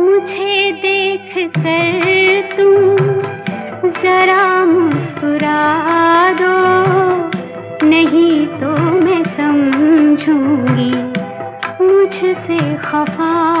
मुझे देख कर तुम जरा मुस्कुरा दो। नहीं तो मैं समझूँगी मुझसे खफा